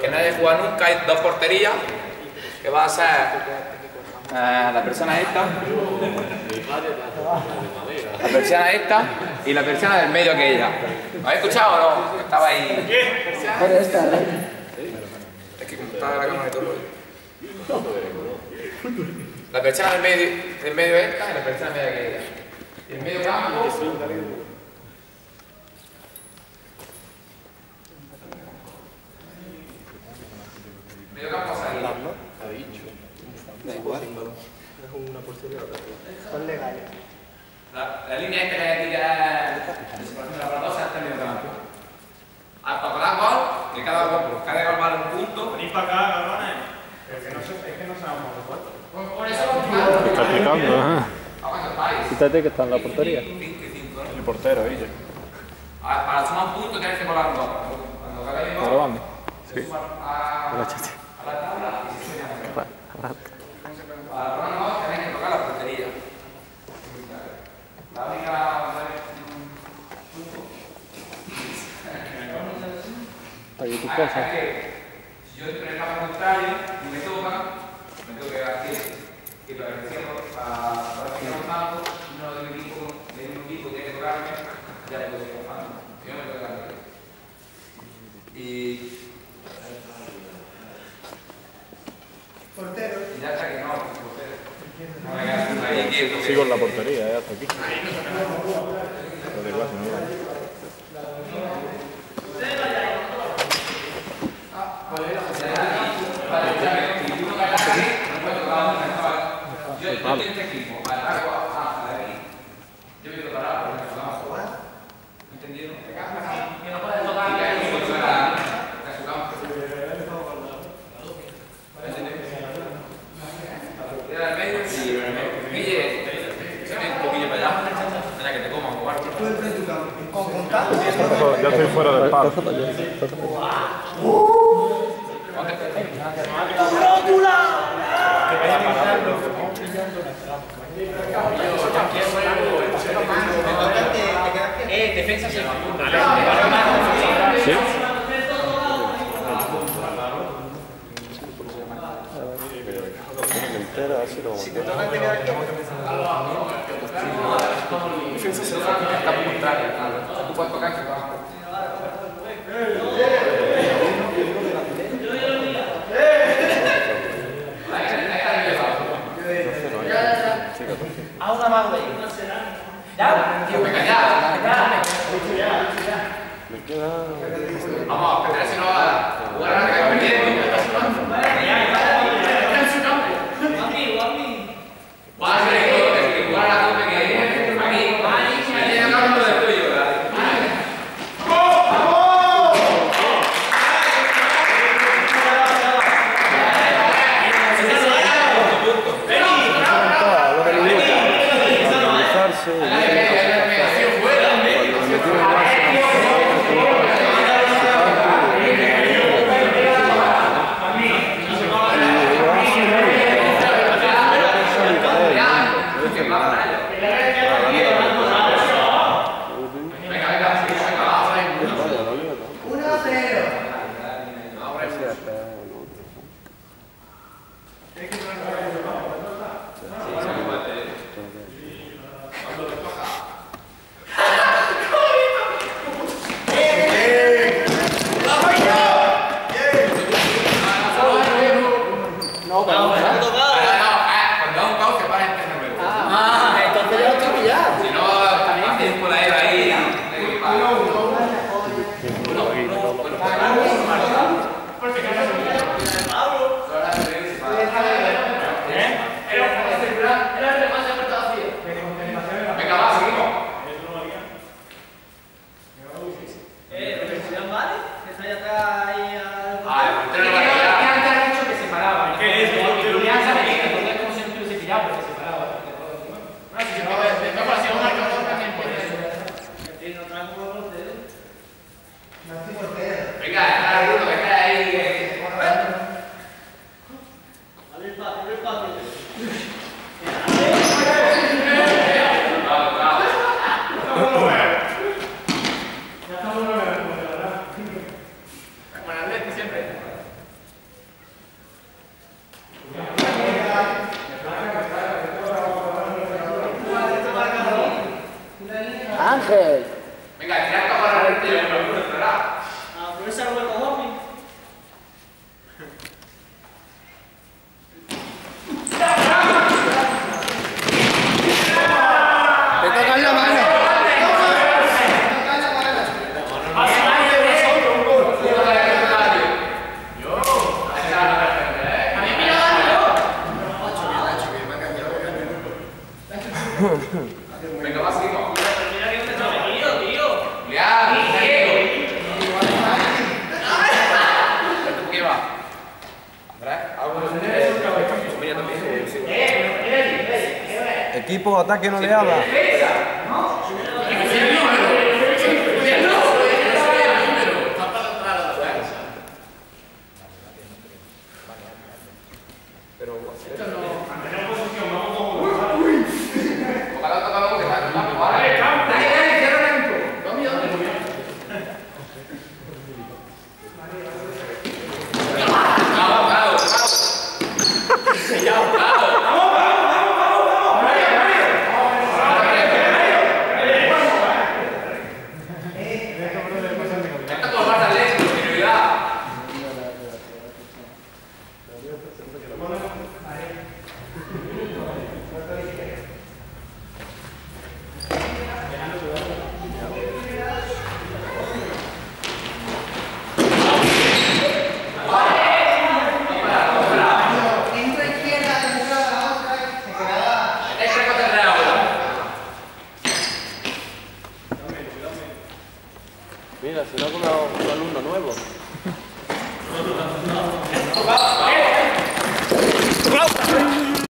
que haya jugado nunca, hay dos porterías, que va a ser eh, la persona esta, la persona esta y la persona del medio aquella. ¿Lo habéis escuchado o no? Estaba ahí. Es que como estaba la cámara y todo. La persona del medio, del medio esta y la persona del medio aquella. Y el medio campo. Medio campo salida. Da igual. Son legales. La, la línea esta que diga, por ejemplo, la baldosa está en medio campo. Al para cada gol, que cada gol, cada gol vale un punto. Venid para acá, cabrones. Es que no, sé, es que no sabemos de cuánto. Por, por eso lo. Está explicando, ¿eh? ¿A cuánto estáis? Quítate que está en la portería. 5 y 5, El portero, ella. Para sumar un punto tienes que colar un gol. Cuando cagáis el ¿Está gol, se suma a, a la tabla y se suena. Arranca. Para poner gol tenéis que tocar la portería. La única... Está ahí tu cosa. es que Si yo entro en el campo contrario y me toca, me tengo que dar tiempo. Y para que para que un campo, uno de mi equipo, de mi equipo tiene que tocarme, ya puedo seguir jugando. Yo me tengo que dar tiempo. Y Portero. y ya está que no, portero. No me que- Sigo en la portería, eh, hasta aquí. Pero da igual, si no va. Yo, yo tengo este equipo, para dar agua, para aquí. Yo quiero parar porque nos vamos a jugar. ¿Entendieron? Que te. Eh, defensa ¿Sí? Va. Una más, güey. ¿Ya? Venga, ya. Me queda. Vamos, que si no va a jugar a la que perdiendo. até Venga, tira para el tío, pero no entrará. El Equipo, ataque, no le habla. Ojalá tocaba que está. Vamos, vale. Dale, dale, cierra dentro. ¿Dónde, dónde? Vamos, vamos, vamos. Esto todo va a salir sin continuidad. Es que cosa trae ahora. Mira, se lo ha